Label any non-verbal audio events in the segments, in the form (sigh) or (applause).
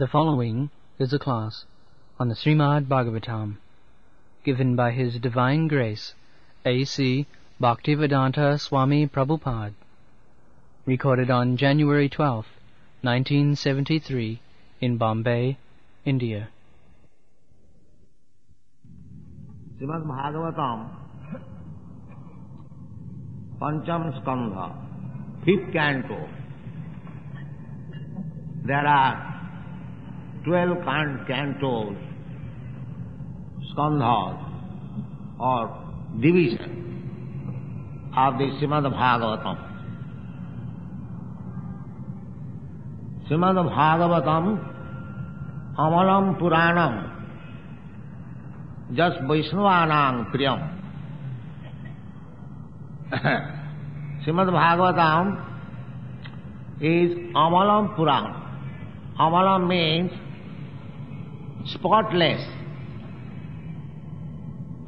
The following is a class on the Srimad Bhagavatam given by His Divine Grace A.C. Bhaktivedanta Swami Prabhupada, recorded on January 12, 1973, in Bombay, India. Srimad Bhagavatam, Pancham Skandha, fifth canto. There are twelve कांड cantos स्कंधास और division आप दी श्रीमद भागवतम श्रीमद भागवतम अमलम पुराणम जस वैष्णवाना प्रियम Shrimad Bhagavatam is अमलम पुराण अमलम means spotless.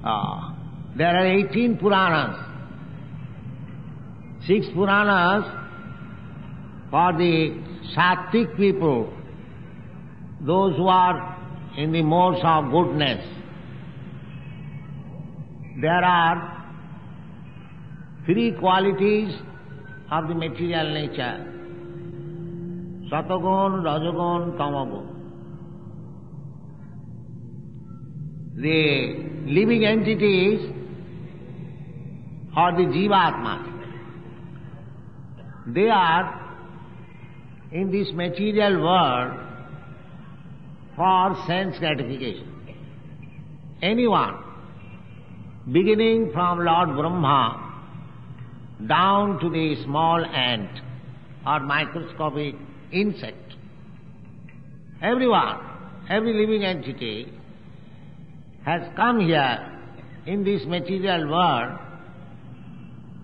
Uh, there are 18 Puranas. Six Puranas for the Sattvic people, those who are in the modes of goodness. There are three qualities of the material nature. Satagun, Rajagun, Tamagun. The living entities are the Jivatmas. They are in this material world for sense gratification. Anyone, beginning from Lord Brahma down to the small ant or microscopic insect, everyone, every living entity has come here in this material world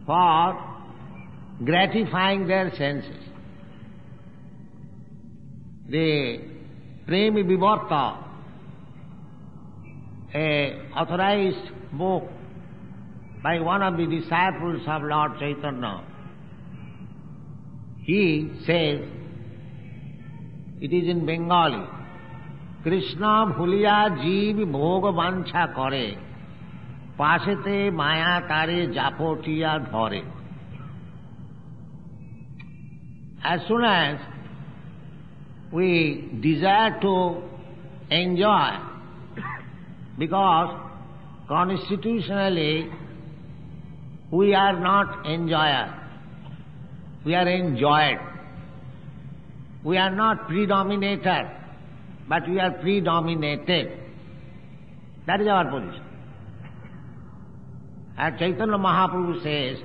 for gratifying their senses. The Prema Vivarta, a authorized book by one of the disciples of Lord Chaitanya, he says, it is in Bengali, Krishna ভুলিয়া জীব ভোগ বাঞ্ছা করে পাশেতে মায়া তারে জাপটিয়া ধরে As soon as we desire to enjoy, because constitutionally we are not enjoyer, we are enjoyed. We are not predominator, but we are predominated. That is our position. And Chaitanya Mahaprabhu says,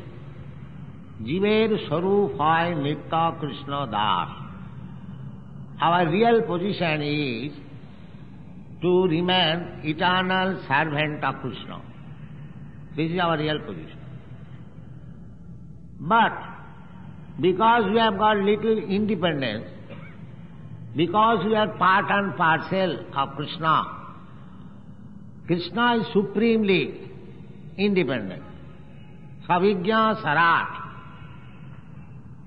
Jiver Saruphay Nitta Krishna Das. Our real position is to remain eternal servant of Krishna. This is our real position. But because we have got little independence, because we are part and parcel of Krishna, Krishna is supremely independent. Savigya Sarat,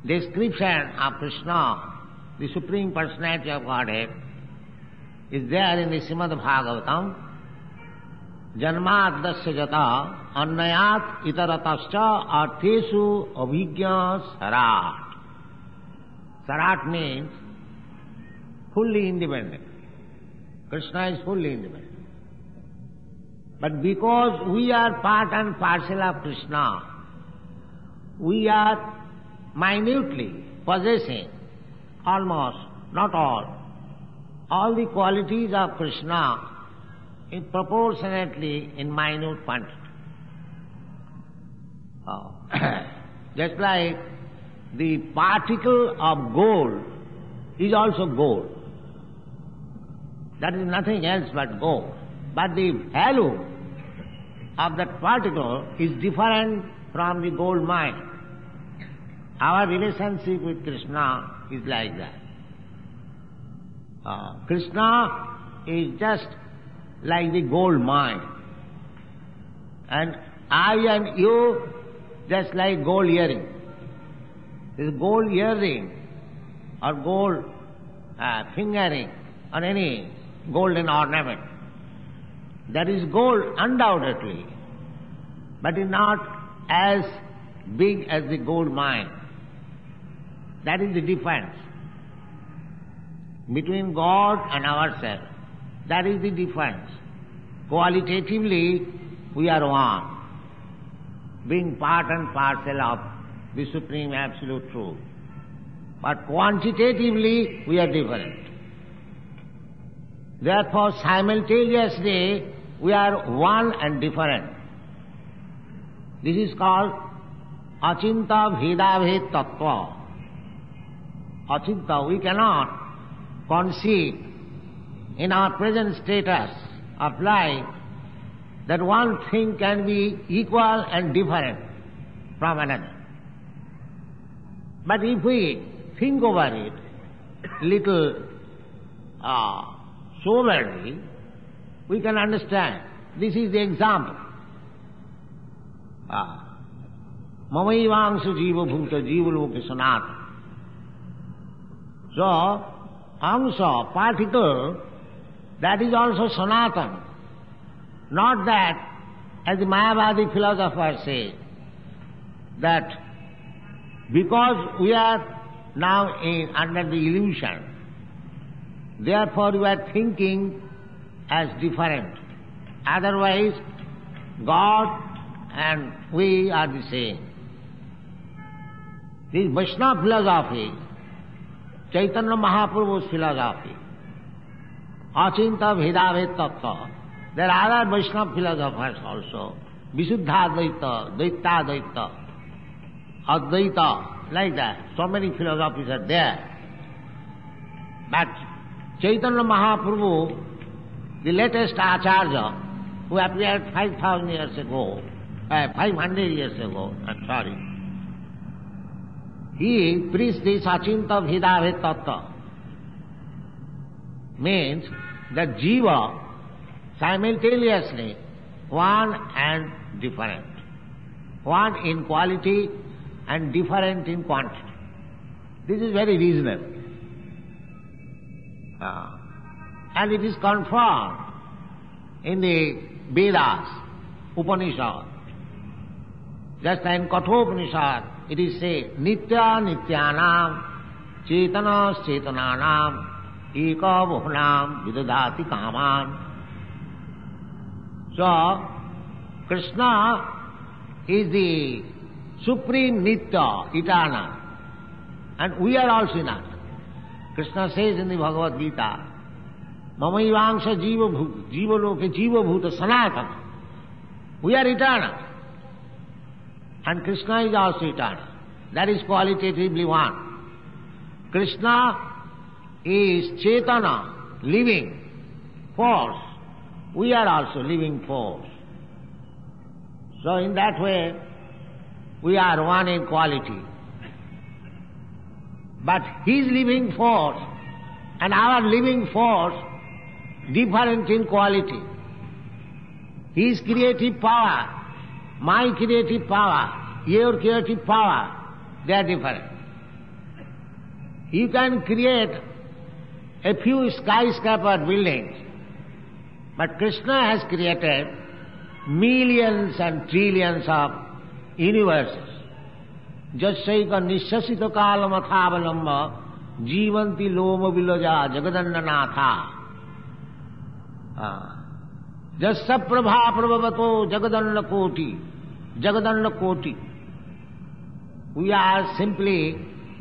description of Krishna, the Supreme Personality of Godhead, is there in the Srimad Bhagavatam. जन्माद्यस्य जता अन्नयात इतरतश्च अर्थेषु अभिज्ञ सराट सराट means fully independent. Krishna is fully independent. But because we are part and parcel of Krishna, we are minutely possessing almost, not all, all the qualities of Krishna in proportionately in minute quantity. Oh. (coughs) Just like the particle of gold is also gold. That is nothing else but gold. But the value of that particle is different from the gold mine. Our relationship with Krishna is like that. Uh, Krishna is just like the gold mine. And I and you just like gold earring. This gold earring or gold uh, fingering on any golden ornament. That is gold undoubtedly, but is not as big as the gold mine. That is the difference between God and ourselves. That is the difference. Qualitatively, we are one, being part and parcel of the Supreme Absolute Truth. But quantitatively, we are different. Therefore, simultaneously, we are one and different. This is called Achinta Bhedabhed Tattva. Achinta, we cannot conceive in our present status of life that one thing can be equal and different from another. But if we think over it little uh, soberly, we can understand. This is the example. Ah. Mamayivangsa jiva bhuta jiva. So, amsa, particle, that is also sanatan. Not that, as the Mayavadi philosopher says, that because we are now in, under the illusion, therefore we are thinking as different. Otherwise, God and we are the same. This Vaishnava philosophy, Chaitanya Mahaprabhu's philosophy, Achinta Bhedabhed Tattva, there are other Vaishnava philosophers also, Visuddhadvaita, Dvaitadaita, Advaita, like that. So many philosophies are there. But Chaitanya Mahaprabhu, the latest Acharya, who appeared 5,000 years ago, uh, 500 years ago, I'm sorry, he preached this Achinta Tattva. Means that Jiva simultaneously one and different. One in quality and different in quantity. This is very reasonable. Uh, and it is confirmed in the Vedas, Upanishad. Just in Kathopanishad, it is said, Nitya Nityanam Chetana Chetananam Eka Bhuvanam Vidadati Kaman. So, Krishna is the supreme Nitya, eternal. And we are also eternal. Krishna says in the Bhagavad Gita, Mamayivangsa Jiva Bhuta, Jiva Loke Jiva Bhuta Sanatana. We are eternal. And Krishna is also eternal. That is qualitatively one. Krishna is Chetana, living force. We are also living force. So in that way, we are one in quality. But his living force and our living force different in quality. His creative power, my creative power, your creative power, they are different. You can create a few skyscraper buildings, but Krishna has created millions and trillions of universes. जस्सैक निश्वसित काल मथावलंब, जीवंती लोम विलोजा जगदंडनाथा। हाँ। जस प्रभा प्रभवतो जगदंड कोटि जगदंड कोटि we are simply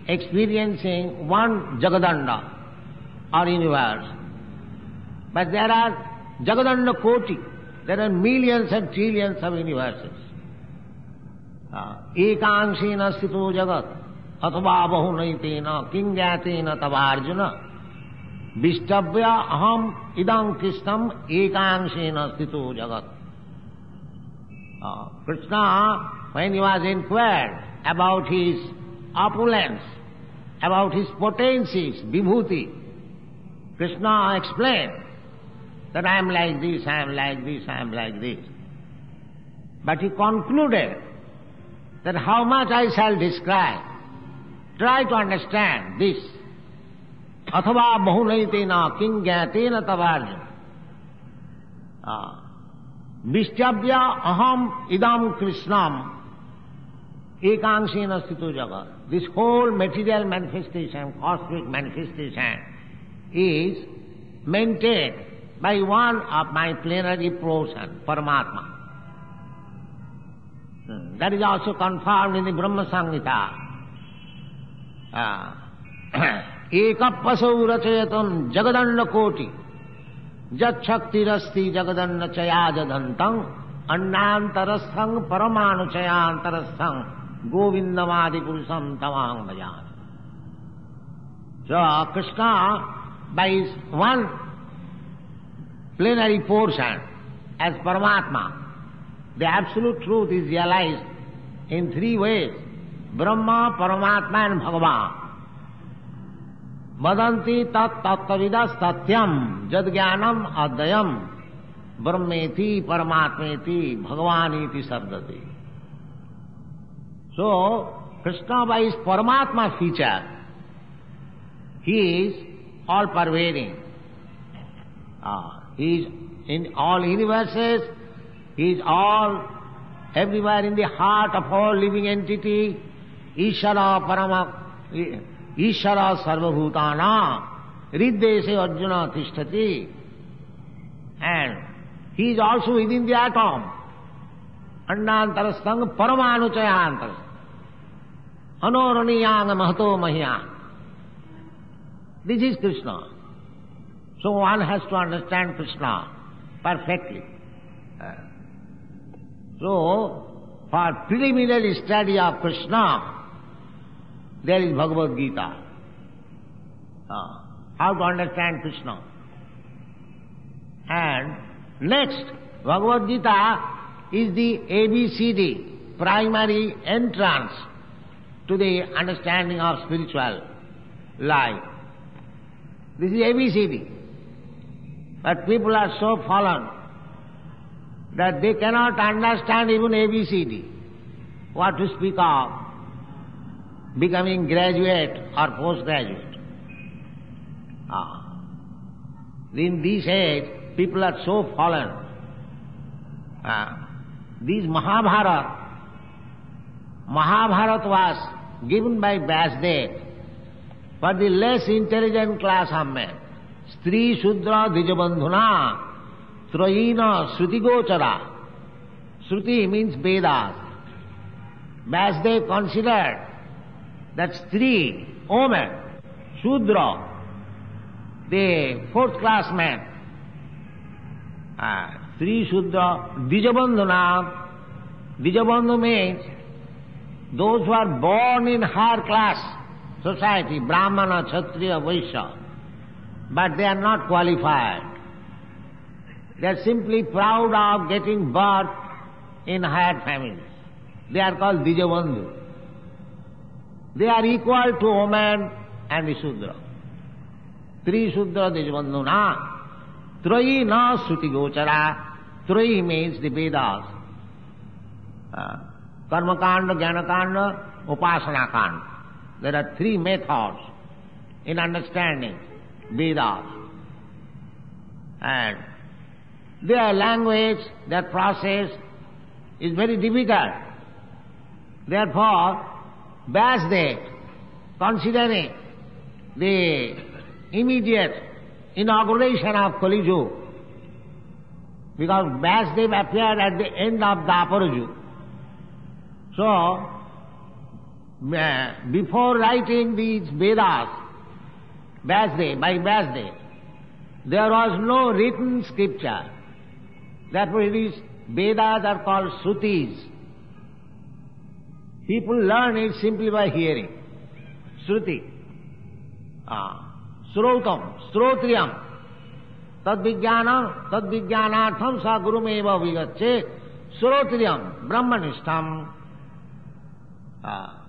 experiencing one जगदंड or universe but there are जगदंड कोटि there are millions and trillions of universes हाँ। एकांशी न स्थितो जगत, अथवा बहु नहीं तेना किंग जाते न तबा अर्जुन? विष्टव्य अहम इदम कृष्णम एकांशी न स्थितो जगत। Krishna when you was inquired about his opulence about his potencies Vibhuti. Krishna explain that I am like this I am like this I am like this but you concluded that how much I shall describe. Try to understand this. अथवा बहुनैते न king ज्ञाते न तवार्जुन विष्टव्य अहम इदम कृष्णम एकांशी स्थितो जगत this whole material manifestation cosmic manifestation is maintain by one of my plenary portion, Paramatma. Hmm. That is also confirmed in the Brahma Sanghita. ఏకప్పసౌరచయతం జగదండ కోటి జక్తిరస్తి జగదన్న చయాజదంతం అన్నాంతరస్థం పరమాణుచయాంతరస్థం గోవిందమాది పురుషం తమాంగయాన్ so Krishna by one plenary portion as Paramatma The absolute truth is realized in three ways. Brahma, Paramatma and Bhagavan. वदंती तत्तत्विद सत्यम जद ज्ञानम अद्वयम ब्रह्मेति परमात्मेति भगवानीति शब्दति सो Krishna his Paramatma feature, he is all pervading. Ah. He is in all universes, He is all, everywhere in the heart of all living entity, Ishara Parama, Ishara Sarvabhutana, Riddese Arjuna Tishtati. And he is also within the atom. Annantarastang Paramanuchayantar. Anoraniyanga Mahato Mahya. This is Krishna. So one has to understand Krishna perfectly. So, for preliminary study of Krishna, there is Bhagavad Gita. Uh, how to understand Krishna. And next, Bhagavad Gita is the ABCD, primary entrance to the understanding of spiritual life. This is ABCD. But people are so fallen that they cannot understand even ABCD. What to speak of becoming graduate or postgraduate. Ah. In this age, people are so fallen. Ah. This Mahabharata, Mahabharata was given by Vyasdev for the less intelligent class of men. स्त्री शूद्र द्विजबंधुना त्रयीना श्रुति गोचरा। श्रुति means Vedas. Maize they considered that स्त्री women शूद्र the fourth class man स्त्री शूद्र द्विजबंधु नाम द्विजबंधु means those are born in higher class society brahmana kshatriya vaishya but they are not qualified They are simply proud of getting birth in higher families. They are called Dvijabandhu. They are equal to woman and Shudra. Tri Shudra Dvijabandhu na. Trayi na Suti Gochara. Trayi means the Vedas. Uh, Karma Kanda, Jnana Kanda, Upasana Kanda. There are three methods in understanding. Vedas. And their language, their process is very difficult. Therefore, Vyasdev, considering the immediate inauguration of Kali Yuga, because Vyasdev appeared at the end of the Dvapara Yuga. So, uh, before writing these Vedas, Vyasdev, by Vyasdev. There was no written scripture. Therefore it is, Vedas are called Srutis. People learn it simply by hearing. Shruti. Ah. Srotam, Srotriyam. Tad vijnana, tad vijnanatham sa gurumeva vivache. Srotriyam, Brahmanishtam. Ah.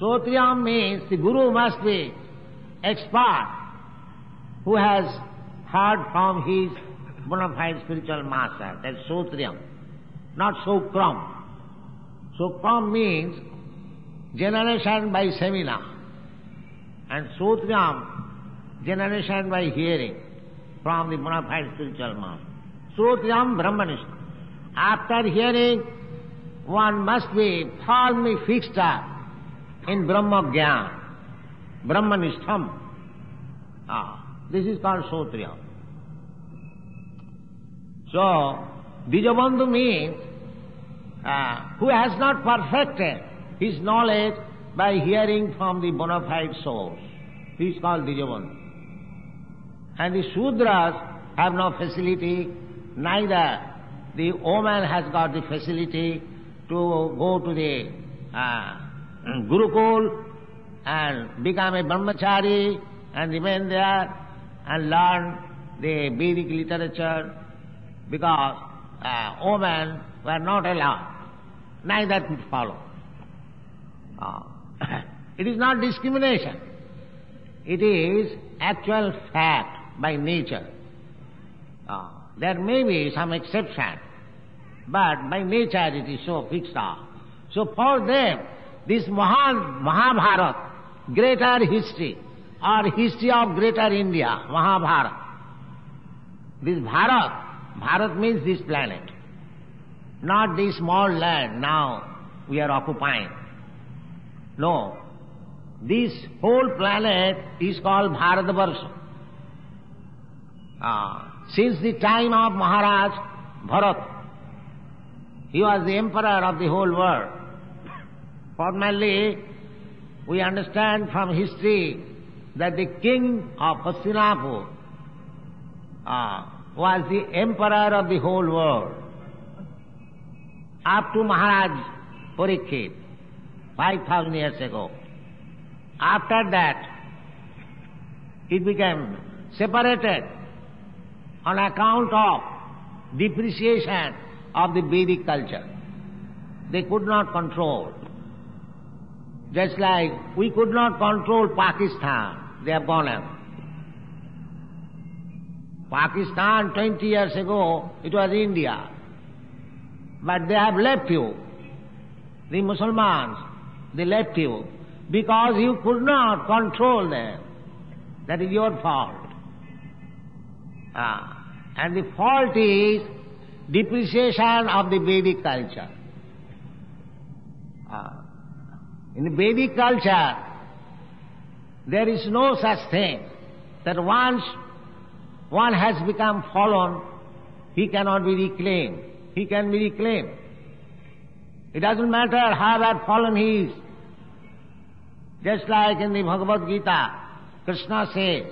Srotriyam means the guru must be expert who has heard from his bona fide spiritual master. That's Srotriyam, not Sokram. Sokram means generation by seminar. And Srotriyam generation by hearing from the bona fide spiritual master. Srutyam Brahmanishtam. After hearing, one must be firmly fixed up in Brahma Gyan, Brahmanishtam. Ah, this is called Srotriyam. So, Dvijabandhu means uh, who has not perfected his knowledge by hearing from the bona fide source. He is called Dvijabandhu. And the Sudras have no facility, neither the woman has got the facility to go to the uh, Gurukul and become a brahmachari and remain there and learn the Vedic literature because uh, women were not allowed. Neither could follow. Uh, (coughs) it is not discrimination. It is actual fact by nature. Uh, there may be some exception, but by nature it is so fixed up. So for them, this Mahan, Mahabharata, greater history, or history of greater India, Mahabharata, this Bharat, Bharat means this planet, not this small land now we are occupying. No, this whole planet is called Bharatavarsha. Ah, since the time of Maharaj Bharat, he was the emperor of the whole world. (coughs) Formally, we understand from history that the king of Hastinapur uh, was the emperor of the whole world. Up to Maharaj Parikshit, 5,000 years ago. After that, it became separated on account of depreciation of the Vedic culture. They could not control. Just like we could not control Pakistan, they have gone out. Pakistan 20 years ago, it was India. But they have left you. The Muslims, they left you because you could not control them. That is your fault. Ah. And the fault is depreciation of the Vedic culture. Ah. In the Vedic culture, there is no such thing that once one has become fallen, he cannot be reclaimed. He can be reclaimed. It doesn't matter how bad fallen he is. Just like in the Bhagavad Gita, Krishna says,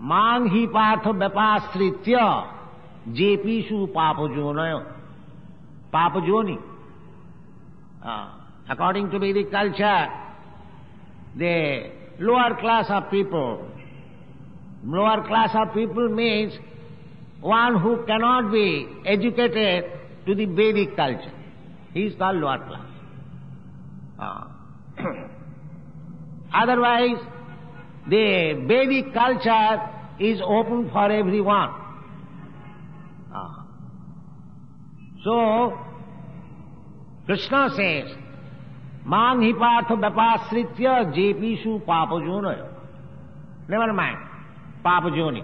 मांग ही Partha व्यपाश्रित्य पापजोनय papajoni. Uh, according to Vedic culture, the lower class of people, lower class of people means one who cannot be educated to the Vedic culture. He is called lower class. Uh, (clears throat) otherwise, the Vedic culture is open for everyone. Ah. So, Krishna says, Mang hi partha jepishu papajona. Never mind, पाप जोनि।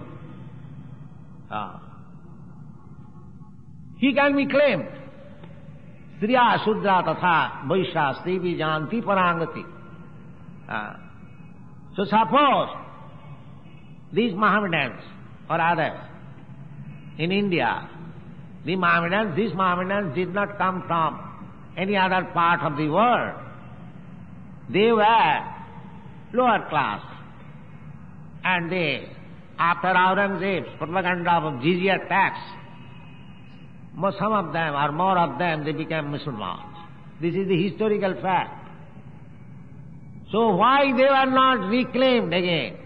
ही। Can be claim स्त्रिया शुद्रा तथा वैशा स्त्री भी जानती, परांगती। सो suppose these Mohammedans or other in India the Mohammedans this Mohammedans does not come from any other part of the world देव है lower class and they after Aurangzeb's propaganda of jizya tax, some of them or more of them, they became Muslims. This is the historical fact. So why they were not reclaimed again?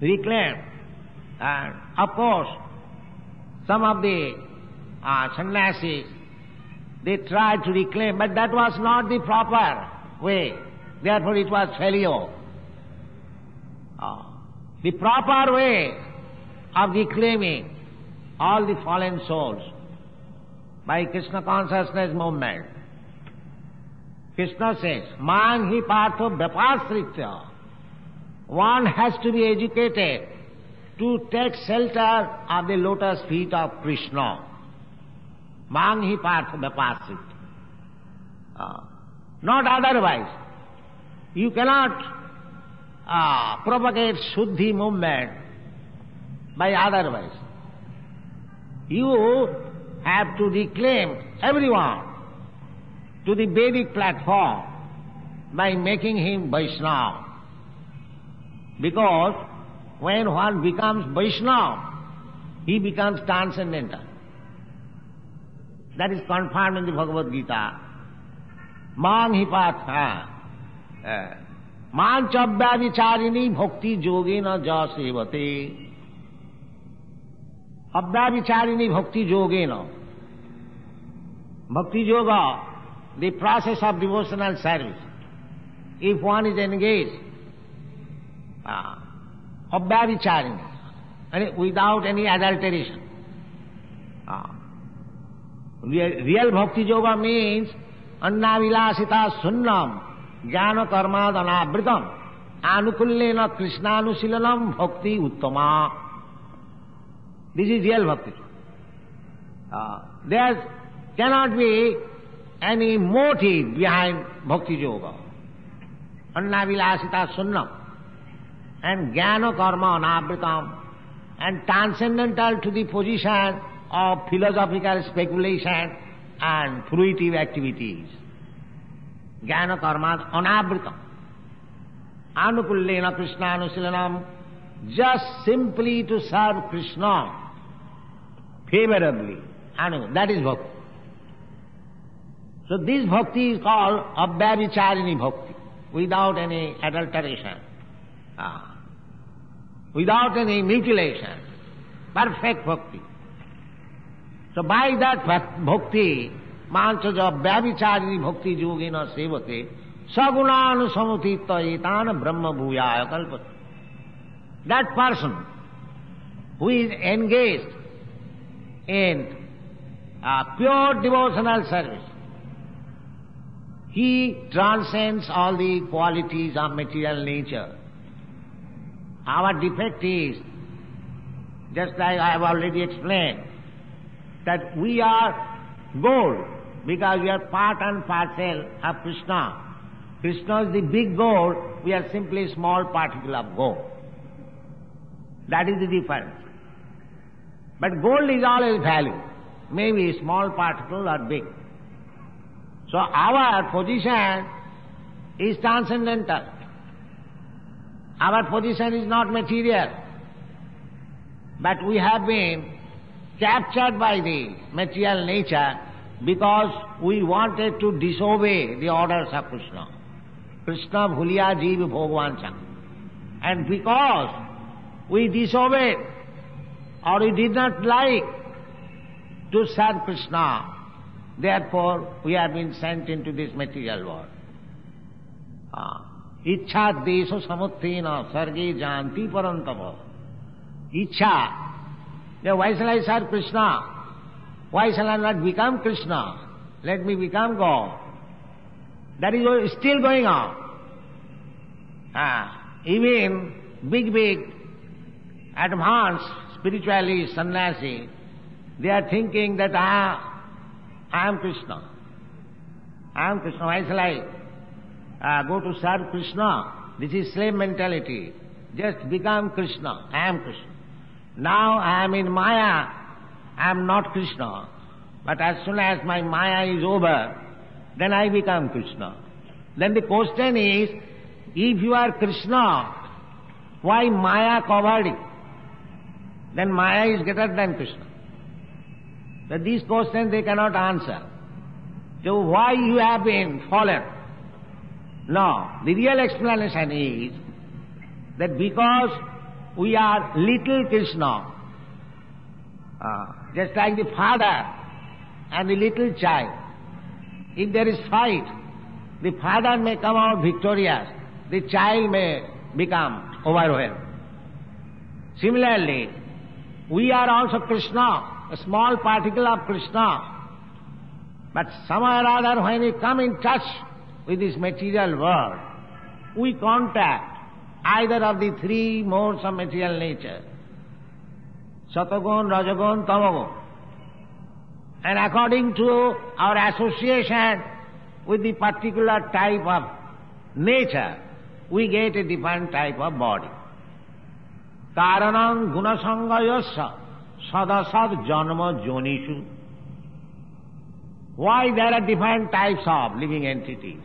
Reclaimed. And of course, some of the uh, sannyasis, they tried to reclaim, but that was not the proper way. Therefore it was failure. Uh, the proper way of reclaiming all the fallen souls by Krishna consciousness movement Krishna says, Man hi partho vyapasritya one has to be educated to take shelter of the lotus feet of Krishna. Manghi Partha Vipasit. Uh, not otherwise. You cannot uh, propagate Shuddhi movement by otherwise. You have to reclaim everyone to the Vedic platform by making him Vaishnava. Because when one becomes Vaishnava, he becomes transcendental. That is confirmed in the Bhagavad Gita. Man hi patha. मानचव्याचारिणी भक्ति जोगे न ज सेवते। अव्याचारिणी भक्ति जोगे न भक्ति जोग the process of devotional service if one is engage अव्याचारिणी and without any adulteration real bhakti जोग मीन्स अन्ना विलासिता Sunnam. Anavritam anukullena krishnanushilanam bhakti uttama. This is real bhakti. Uh, there cannot be any motive behind bhakti yoga. Annavilasita sunnam and jnana karma anavritam and transcendental to the position of philosophical speculation and fruitive activities. ज्ञान कर्मा अनावृत अनुकूल्य कृष्णानुशीलन just simply to serve Krishna favourably that is bhakti so this bhakti is called अव्याचारिणी bhakti without any adulteration without any mutilation perfect bhakti so by that bhakti mansaja abhyavicharini bhakti yogina sevate, sagunanu samutitta etana brahma bhuyaya kalpata. That person who is engaged in uh, pure devotional service, he transcends all the qualities of material nature. Our defect is, just like I have already explained, that we are gold because we are part and parcel of Krishna. Krishna is the big gold, we are simply small particle of gold. That is the difference. But gold is always value, maybe small particle or big. So our position is transcendental. Our position is not material. But we have been captured by the material nature because we wanted to disobey the orders of Krishna. Krishna bhuliya jeev bhogwancha. And because we disobeyed or we did not like to serve Krishna, therefore we have been sent into this material world. Samuttena sarge janti parantav. Ichha. Now why shall I Krishna? Why shall I not become Krishna? Let me become God. That is still going on. Ah, even big, big, advanced spiritualists, sannyasi, they are thinking that ah, I am Krishna. I am Krishna. Why shall I uh, go to serve Krishna? This is slave mentality. Just become Krishna. I am Krishna. Now I am in Maya. I am not Krishna. But as soon as my Maya is over, then I become Krishna. Then the question is, if you are Krishna, why Maya covered it? Then Maya is greater than Krishna. But these questions they cannot answer. So why you have been fallen? No, the real explanation is that because we are little Krishna, uh, just like the father and the little child, if there is fight, the father may come out victorious, the child may become overwhelmed. Similarly, we are also Krishna, a small particle of Krishna. But somehow or other when we come in touch with this material world, we contact either of the three modes of material nature. Satagun, Rajagun, Tamagun. And according to our association with the particular type of nature, we get a different type of body. Karanam gunasangayasya sadasad janma jonishu. Why there are different types of living entities,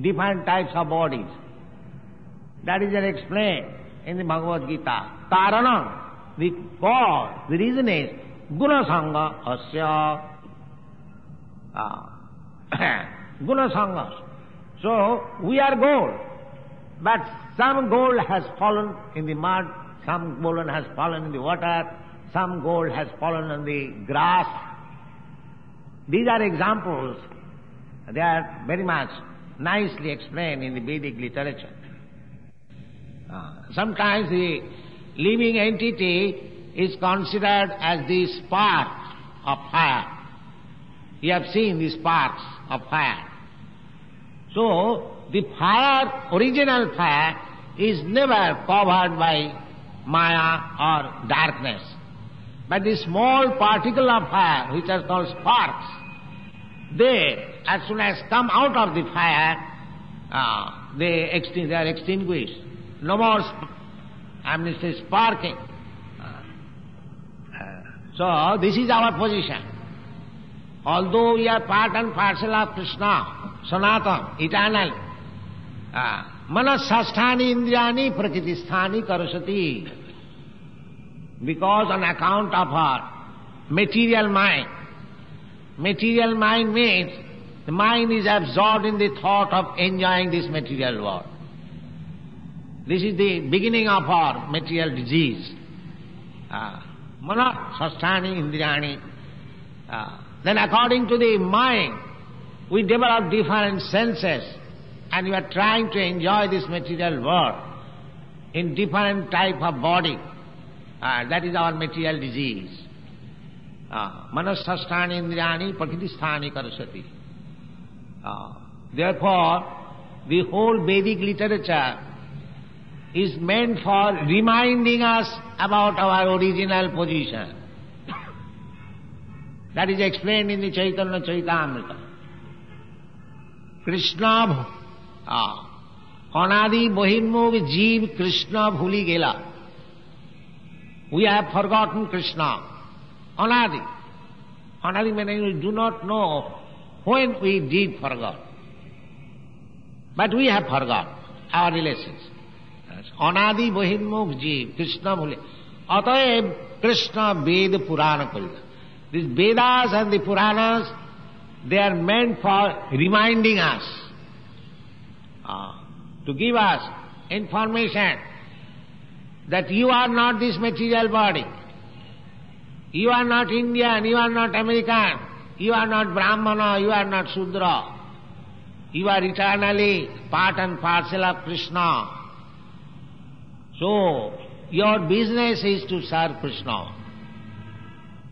different types of bodies? That is explained in the Bhagavad Gita. Karanam, the cause, the reason is gunasanga asya. Ah. (coughs) gunasanga. So, we are gold. But some gold has fallen in the mud, some gold has fallen in the water, some gold has fallen on the grass. These are examples. They are very much nicely explained in the Vedic literature. Uh, sometimes the living entity is considered as the spark of fire. You have seen the sparks of fire. So, the fire, original fire, is never covered by maya or darkness. But the small particle of fire, which are called sparks, they, as soon as come out of the fire, uh, they, extin- they are extinguished. No more, sp- I mean, say sparking. Uh, uh, so, this is our position. Although we are part and parcel of Krishna, Sanatan, eternal, इंद्रियानी प्रकृति स्थानी करसती because on account of her material mind. Material mind means the mind is absorbed in the thought of enjoying this material world. This is the beginning of our material disease. Ah, Mana sasthani indriyani. Ah, then according to the mind, we develop different senses and we are trying to enjoy this material world in different type of body. Uh, that is our material disease. Manasasthani indriyani prakritisthani karasati. Therefore, the whole Vedic literature is meant for reminding us about our original position. that is explained in the Chaitanya Chaitamrita. Krishna অনাদি বহির্মুখ জীব কৃষ্ণ ভুলি গেলা We have forgotten Krishna. Anadi. Anadi meaning we do not know when we did forget. But we have forgot our relations. অনাদি বহির্মুখ জীব কৃষ্ণ ভুলে অতএব কৃষ্ণ বেদ পুরাণ করিল These Vedas and the Puranas, they are meant for reminding us, uh, to give us information that you are not this material body. You are not Indian, you are not American, you are not Brahmana, you are not Sudra. You are eternally part and parcel of Krishna. So, your business is to serve Krishna.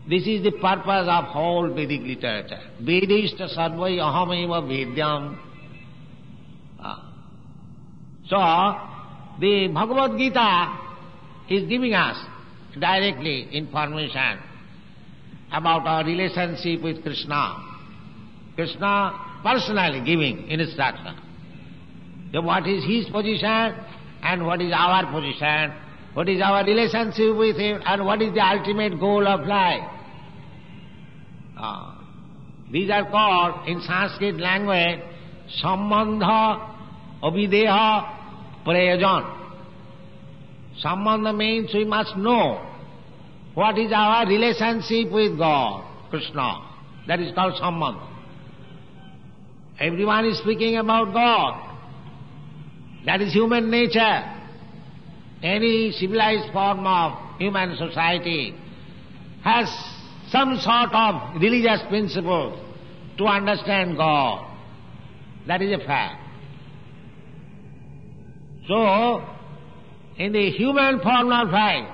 This is the purpose of whole Vedic literature. Vedishta sarvai ahameva vedyam. Ah. So, the Bhagavad Gita is giving us directly information about our relationship with Krishna. Krishna personally giving instruction. So what is his position and what is our position, what is our relationship with him and what is the ultimate goal of life. Uh, these are called in Sanskrit language Sambandha, Abhidheya, Prayojan. Sambandha means we must know what is our relationship with God, Krishna. That is called Sambandha. Everyone is speaking about God. That is human nature. Any civilized form of human society has some sort of religious principle to understand God. That is a fact. So, in the human form of life,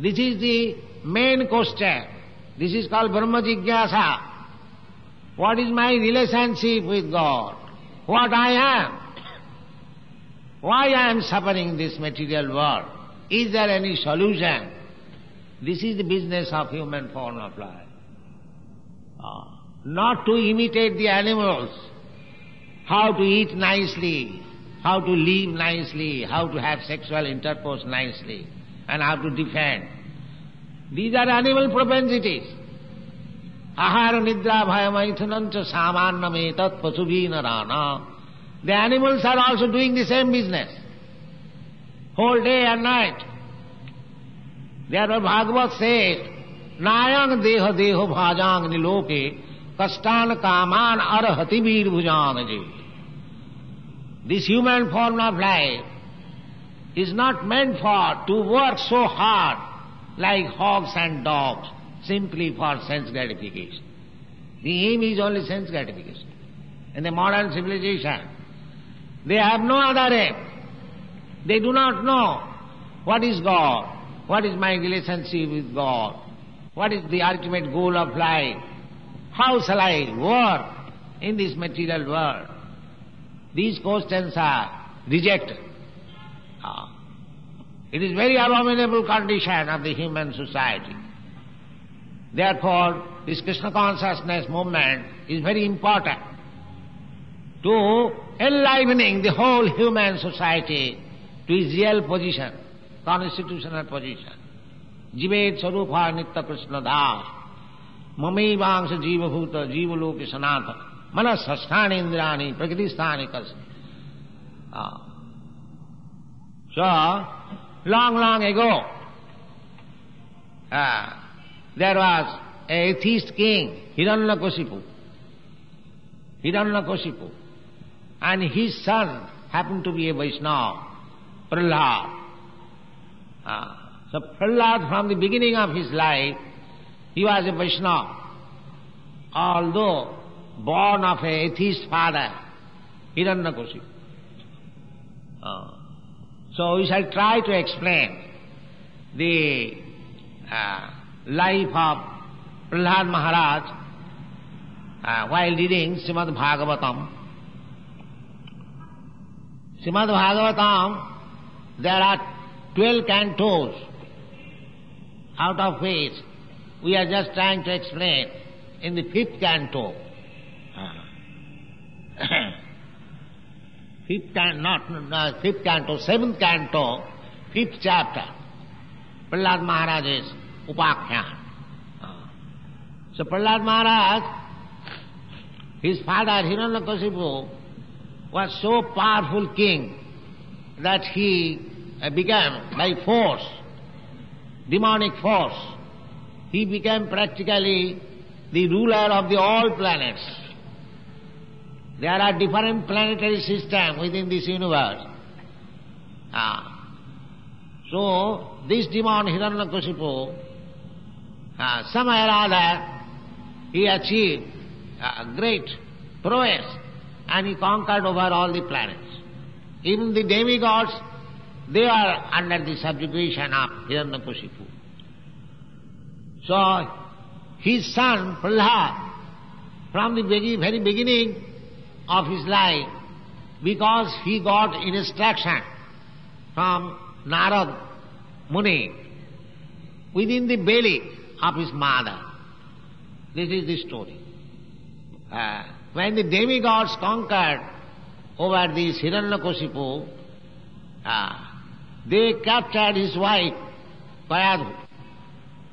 this is the main question. This is called Brahma Jigyasa. What is my relationship with God? What I am? Why I am suffering this material world? Is there any solution? This is the business of human form of life. Ah. Not to imitate the animals, how to eat nicely, how to live nicely, how to have sexual intercourse nicely, and how to defend. These are animal propensities. Ahara nidra bhayamaithanancha samannametat pasubhinarana. The animals are also doing the same business. Whole day and night. Therefore Bhagavat says, Nayang deha deho bhajang niloke kastan kaman arhati bhujang This human form of life is not meant for to work so hard like hogs and dogs simply for sense gratification. The aim is only sense gratification. In the modern civilization, they have no other aim. They do not know what is God, what is my relationship with God, what is the ultimate goal of life, how shall I work in this material world. These questions are rejected. Ah. It is very abominable condition of the human society. Therefore, this Krishna consciousness movement is very important to enlivening the whole human society to its real position, constitutional position. Jivet Sarupa Nitya Krishna Das, Mami Vangsa Jiva Bhuta Jiva Loki Sanata, Manas Sasthani Indrani, Prakritisthani Kasya. Ah. So, long, long ago, uh, there was a atheist king, Hiranyakashipu. Hiranyakashipu. And his son happened to be a Vaishnava, Prahlad. Uh, so Prahlad, from the beginning of his life, he was a Vaishnava. Although born of a atheist father, Hiranyakashipu. Uh, so we shall try to explain the uh, life of Prahlad Maharaj uh, while reading Srimad Bhagavatam. Srimad Bhagavatam, there are twelve cantos, out of which we are just trying to explain in the fifth canto. (coughs) Fifth can, not uh, fifth canto, seventh canto, fifth chapter, Prahlad Maharaj's Upakhyan. So Prahlad Maharaj, his father Hiranyakasipu was so powerful king that he became by force, demonic force, he became practically the ruler of the all planets. There are different planetary systems within this universe. Ah. So, this demon Hiranyakasipu, uh, somehow or other, he achieved uh, great prowess and he conquered over all the planets. Even the demigods, they are under the subjugation of Hiranyakashipu. So, his son, Prahlad, from the very beginning of his life, because he got instruction from Narad Muni within the belly of his mother. This is the story. Uh, when the demigods conquered over this Hiranyakashipu, uh, they captured his wife, Kayadhu.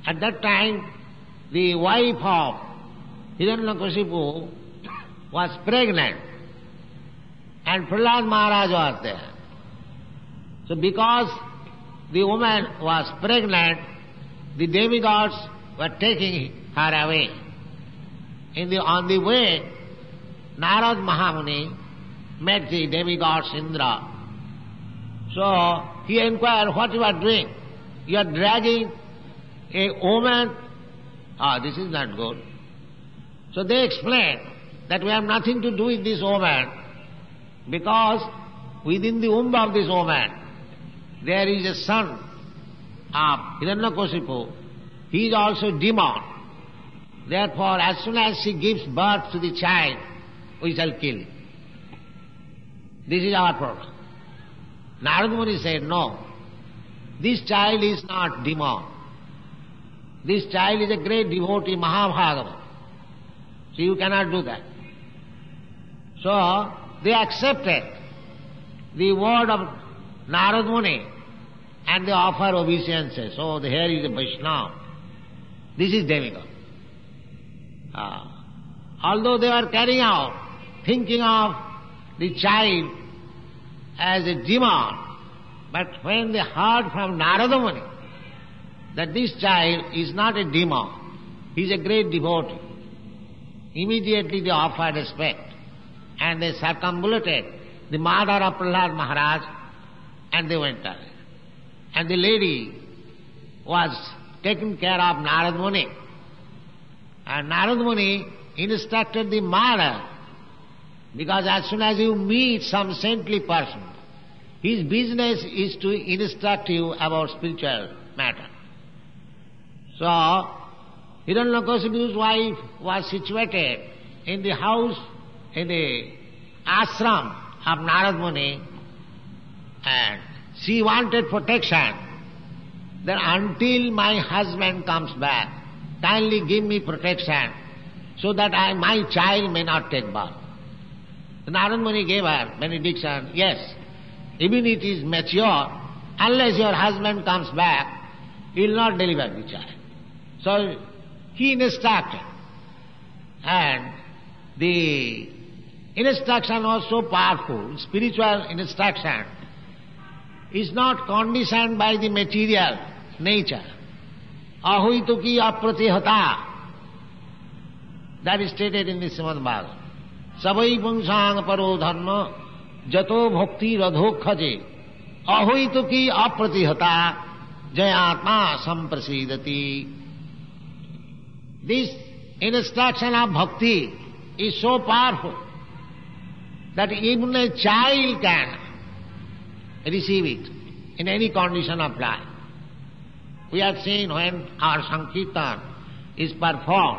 At that time, the wife of Hiranyakashipu was pregnant and Prahlad Maharaj was there. So because the woman was pregnant, the demigods were taking her away. In the, on the way, Narad Mahamuni met the demigod Indra. So he inquired, what you are doing? You are dragging a woman. Ah, this is not good. So they explained that we have nothing to do with this woman because within the womb of this woman there is a son of Hiranyakasipu. He is also demon. Therefore, as soon as she gives birth to the child, we shall kill him. This is our problem. Narad Muni said, no, this child is not demon. This child is a great devotee, Mahabhagava. So you cannot do that. So they accepted the word of Narad Muni and they offer obeisances. So the here is a Vaishnava. This is demigod. Uh, although they were carrying out, thinking of the child as a demon, but when they heard from Narada Muni that this child is not a demon, he is a great devotee, immediately they offered respect and they circumambulated the mother of Prahlad Maharaj and they went away. And the lady was taken care of Narad Muni. And Narad Muni instructed the mother because as soon as you meet some saintly person, his business is to instruct you about spiritual matter. So, Hiranyakashipu's wife was situated in the house, in the ashram of Narad Muni, and she wanted protection. Then until my husband comes back, kindly give me protection so that I, my child may not take birth. Narad Muni gave her benediction, yes, even it is mature, unless your husband comes back, he will not deliver the child. So he instructed. And the instruction was so powerful, spiritual instruction is not conditioned by the material nature. Ahuituki apratihata. That is stated in the Srimad Bhagavatam. सबई पुंसांग परो धर्म, जतो भक्ति रधो खजे। अहोई तो की अप्रतिहता, जय आत्मा संप्रसिदती। This instruction of bhakti is so powerful that even a child can receive it in any condition of life we are seen when our sankirtan is perform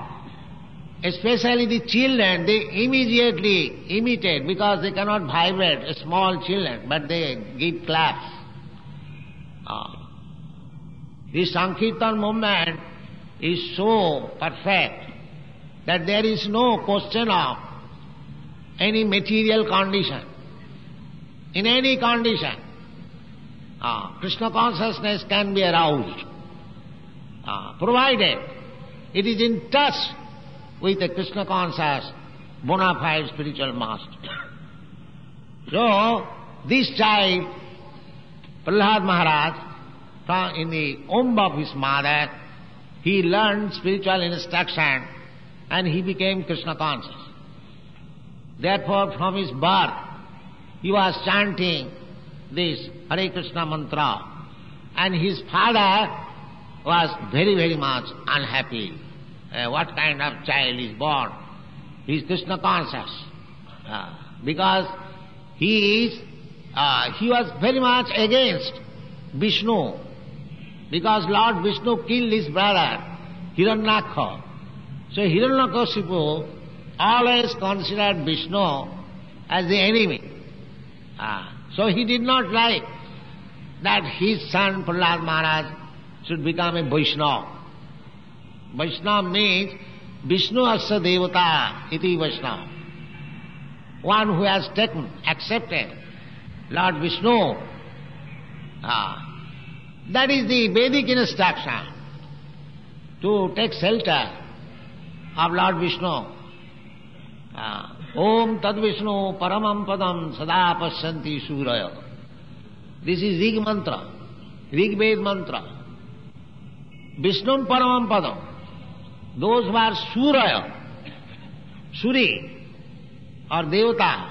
especially the children, they immediately imitate because they cannot vibrate, small children, but they give claps. Uh, this Sankirtan movement is so perfect that there is no question of any material condition. In any condition, uh, Krishna consciousness can be aroused, uh, provided it is in touch with a Krishna conscious, bona fide spiritual master. so, this child, Prahlad Maharaj, in the womb of his mother, he learned spiritual instruction and he became Krishna conscious. Therefore, from his birth, he was chanting this Hare Krishna mantra. And his father was very, very much unhappy. Uh, what kind of child is born? He is Krishna conscious. Uh, because he is, uh, he was very much against Vishnu. Because Lord Vishnu killed his brother, Hiranyaksha. So Hiranyakashipu always considered Vishnu as the enemy. Ah. So he did not like that his son Prahlad Maharaj should become a Vaishnava. Vishnu Asya Devata iti Vaishnava. One who has taken, accepted Lord Vishnu. Ah, that is the Vedic instruction to take shelter of Lord Vishnu. Ah, Om Tad Vishnu Paramam Padam Sada Pasyanti Suraya. This is Rig mantra, Rig Ved mantra. Vishnu Paramam Padam. Those who are Suraya, Suri or Devata,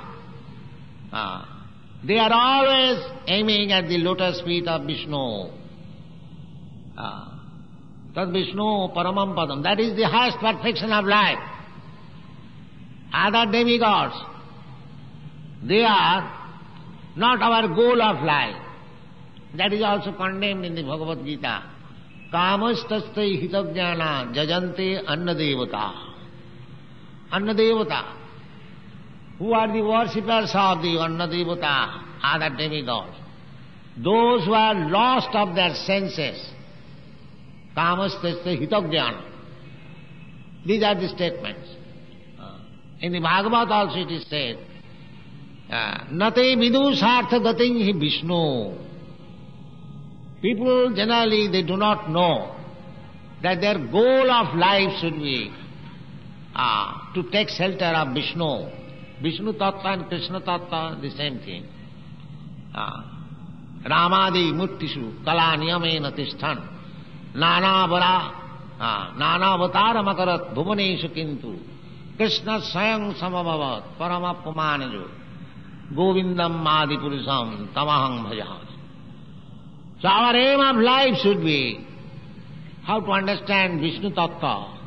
ah, they are always aiming at the lotus feet of Vishnu. Ah, Tad Vishnu Paramam Padam. That is the highest perfection of life. Other demigods, they are not our goal of life. That is also condemned in the Bhagavad Gita. Kamastastai hitavjnana jajante annadevata. Annadevata. Who are the worshippers of the Annadevata, other demigods? those who are lost of their senses, kamastasya hitogyan. These are the statements. Uh, in the Bhagavad also it is said, uh, Nate vidusartha gating hi Vishnu. People generally they do not know that their goal of life should be uh, to take shelter of Vishnu. Vishnu Tattva and Krishna Tattva, the same thing. Uh, Ramadi Murtishu Kala Niyamena Tishtan Nana Vara Nana Avatara Makarat Bhuvaneshu Kintu Krishna Swayam Samabhavat Paramapamanajo Govindam Madi Purusam Tamaham Bhajas. So our aim of life should be how to understand Vishnu Tattva,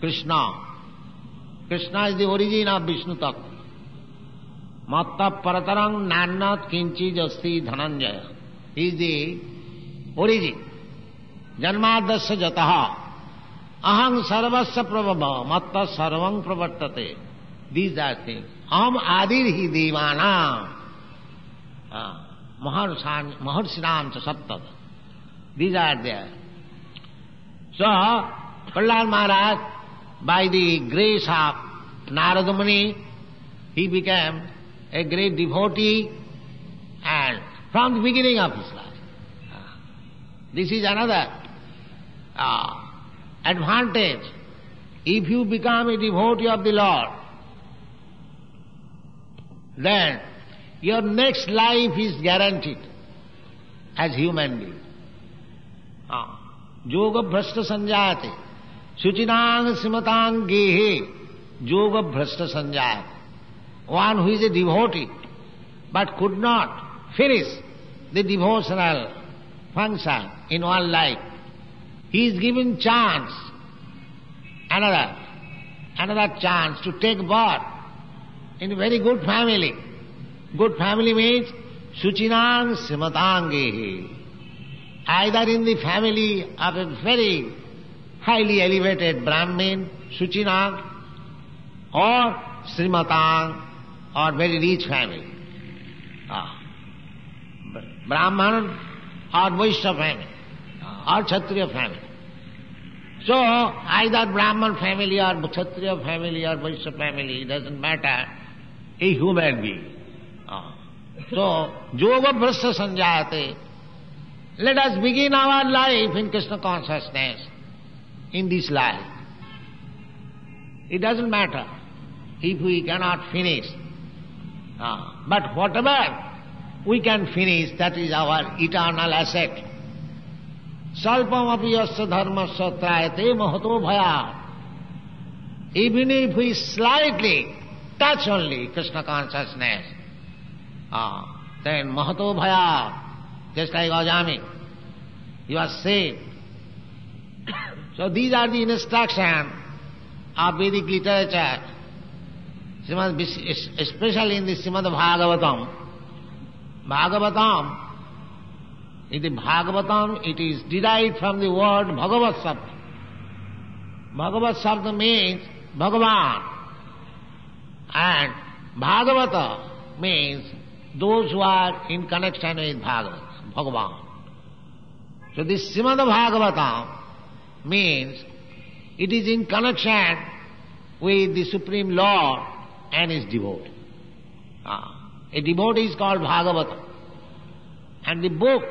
Krishna. Krishna is the origin of Vishnu Tattva. Matta Paratarang Nannat Kinchi Jasti Dhananjaya. Is the origin. Janmadasya Jataha. Aham Sarvasya Prabhava. Matta Sarvang Pravartate. These are things. Aham Adir Hi Devana. Maharsinam Sattat. These are there. So, Prahlad Maharaj, by the grace of Narada Muni, he became a great devotee and from the beginning of his life. This is another uh, advantage. If you become a devotee of the Lord, then your next life is guaranteed as human being. Uh, योग भ्रष्ट संजाते शुचिनांग सिमतांग गेहे योग भ्रष्ट संजाते one who is a devotee but could not finish the devotional function in one life. He is given chance, another, another chance to take birth in a very good family. Good family means Suchinang Simatangehi either in the family of a very highly elevated Brahmin, Suchinang, or Srimatang, or very rich family. Ah. Brahman or Vaishya family, or Kshatriya family. So, either Brahman family or Kshatriya family or Vaishya family, doesn't matter, a human being. तो जो वो भ्रष्ट समझाते let us begin our life in Krishna consciousness in this life it doesn't matter if we can not finish but whatever we can finish that is our eternal asset स्वल्पम अपनी अस्व धर्म स्वत्रायते महतो भया even if we slightly touch only Krishna consciousness then mahato bhaya just like Ajami. You are saved. so these are the instructions of Vedic literature, especially in the Srimad Bhagavatam. Bhagavatam, in the Bhagavatam, it is derived from the word Bhagavat Sabda. Bhagavat Sabda means Bhagavan. And Bhagavata means those who are in connection with Bhagavat. Bhagavan. So this Srimad Bhagavatam means it is in connection with the Supreme Lord and his devotee. Ah, a devotee is called Bhagavata. And the book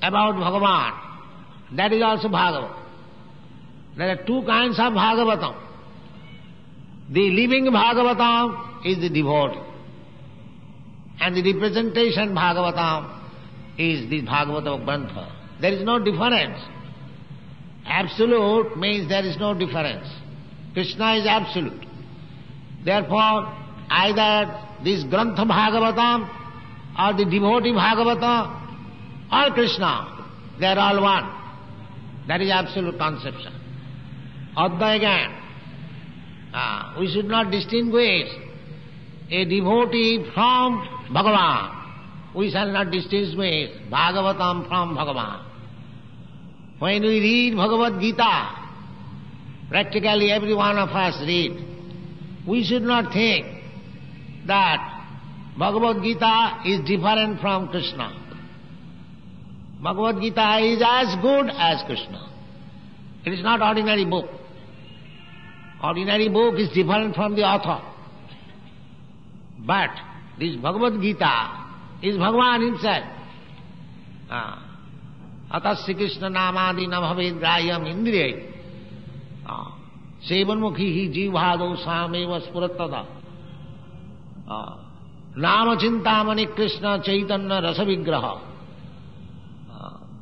about Bhagavan, that is also Bhagavata. There are two kinds of Bhagavatam. The living Bhagavatam is the devotee. And the representation Bhagavatam is the Bhagavata Grantha. There is no difference. Absolute means there is no difference. Krishna is absolute. Therefore, either this Grantha Bhagavatam or the devotee Bhagavata or Krishna, they are all one. That is absolute conception. Adva again. Ah, we should not distinguish a devotee from Bhagavan. We shall not distinguish Bhagavatam from Bhagavan. When we read Bhagavad Gita, practically every one of us read, we should not think that Bhagavad Gita is different from Krishna. Bhagavad Gita is as good as Krishna. It is not ordinary book. Ordinary book is different from the author. But this Bhagavad Gita. Is Bhagavan himself. Ah. अतः श्री कृष्ण नामादि न भवे ग्राह्यम इंद्रिय सेवनमुखी ही जीवादो सामेव स्फुरत नाम चिंतामणि कृष्ण चैतन्य रस विग्रह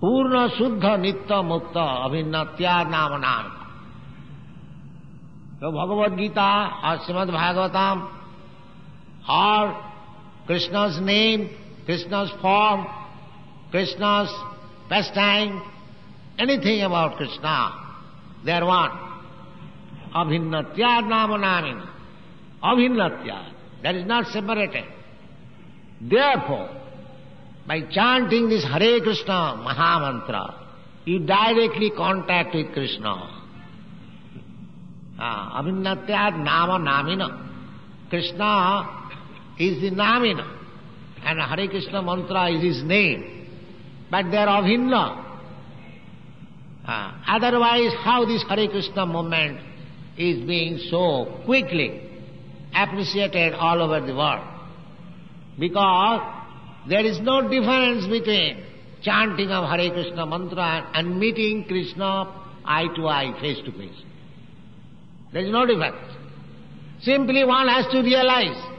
पूर्ण शुद्ध नित्य मुक्त अभिन्न त्याग नाम नाम तो भगवद गीता और श्रीमद भागवतम और Krishna's name, Krishna's form, Krishna's pastime, anything about Krishna, they are one. Abhinnatyad namanamini. Abhinatya. That is not separated. Therefore, by chanting this Hare Krishna Mahamantra, you directly contact with Krishna. Abhinatya Abhinnatyad nama namina. Krishna is the namina. And Hare Krishna mantra is his name. But they are avinna. Uh, otherwise, how this Hare Krishna movement is being so quickly appreciated all over the world? Because there is no difference between chanting of Hare Krishna mantra and meeting Krishna eye to eye, face to face. There is no difference. Simply one has to realize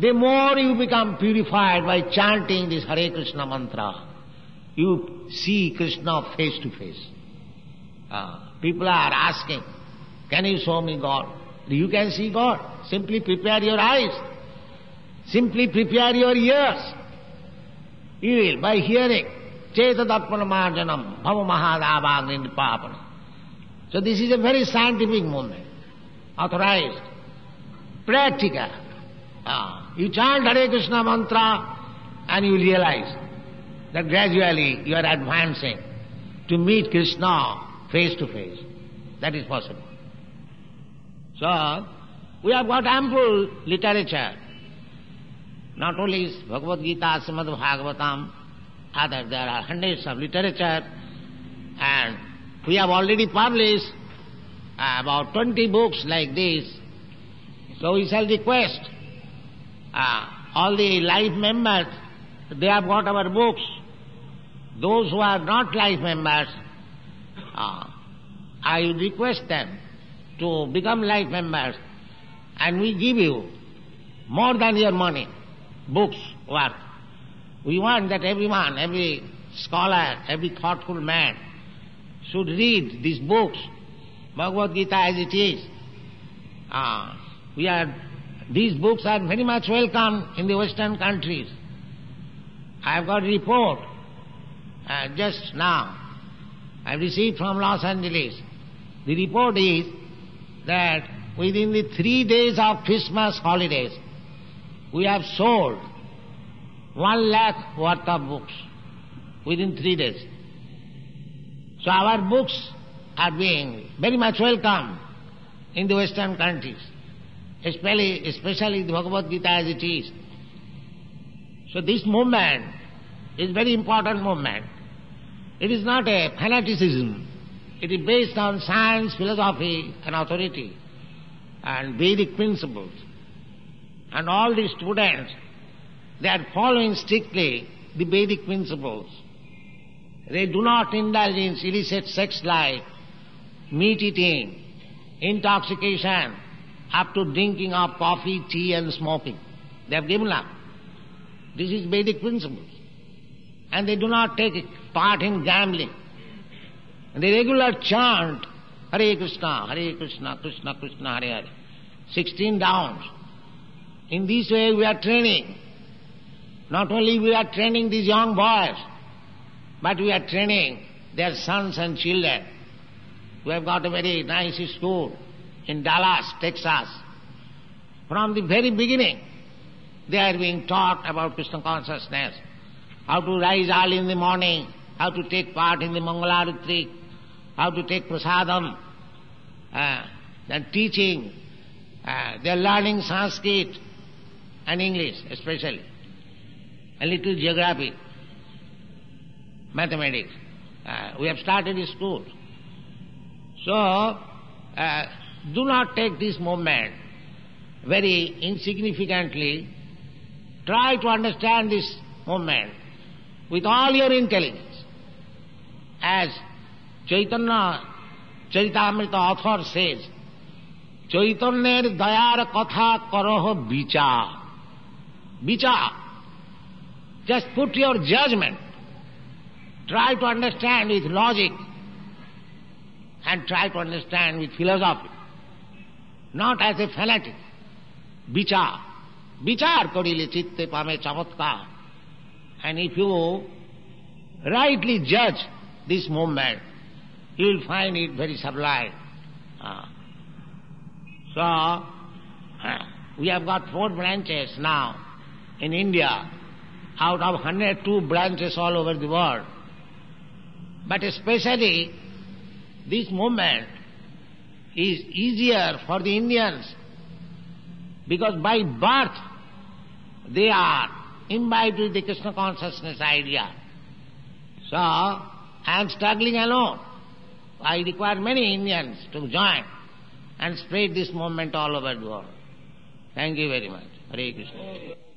the more you become purified by chanting this Hare Krishna mantra, you see Krishna face to face. Uh, people are asking, can you show me God? You can see God. Simply prepare your eyes. Simply prepare your ears. You will, by hearing, Chetadapana Marjanam, Bhava Mahadavagni Papana. So this is a very scientific movement, authorized, practical. Uh, you chant Hare Krishna mantra and you realize that gradually you are advancing to meet Krishna face to face. That is possible. So, we have got ample literature. Not only is Bhagavad Gita, Srimad Bhagavatam, other, there are hundreds of literature, and we have already published uh, about 20 books like this. So we shall request uh, all the life members, they have got our books, those who are not life members, uh, I request them to become life members and we give you more than your money, books worth. We want that everyone, every scholar, every thoughtful man should read these books, Bhagavad Gita as it is. Uh, we are, these books are very much welcome in the Western countries. I have got a report uh, just now. I received from Los Angeles. The report is that within the three days of Christmas holidays, we have sold one lakh worth of books within three days. So our books are being very much welcome in the Western countries, especially, especially the Bhagavad Gita as it is. So this movement is very important movement. It is not a fanaticism. It is based on science, philosophy and authority and Vedic principles. And all the students, they are following strictly the Vedic principles. They do not indulge in illicit sex life, meat eating, intoxication, up to drinking of coffee, tea and smoking. They have given up. This is Vedic principles. And they do not take part in gambling. And the regular chant, Hare Krishna, Hare Krishna, Krishna Krishna, Hare Hare. Sixteen downs. In this way we are training. Not only we are training these young boys, but we are training their sons and children. We have got a very nice school in Dallas, Texas. From the very beginning, they are being taught about Krishna consciousness, how to rise early in the morning, how to take part in the Mangalarati, how to take prasadam, uh, then teaching, uh, they are learning Sanskrit and English especially, a little geography. mathematics. Uh, we have started a school. So, uh, do not take this movement very insignificantly. Try to understand this movement with all your intelligence. As Chaitanya Charitamrita author says, চৈতন্যের দয়ার কথা করহ বিচার বিচার just put your judgment try to understand with logic and try to understand with philosophy not as a fanatic. Vichar. Vichar korile chitte pame chamatkar. And if you rightly judge this movement, you will find it very sublime. Ah. So, ah, we have got four branches now in India, out of 102 branches all over the world. But especially this movement is easier for the Indians because by birth they are imbibed with the Krishna consciousness idea. So, I am struggling alone. I require many Indians to join and spread this movement all over the world. Thank you very much. Hare Krishna.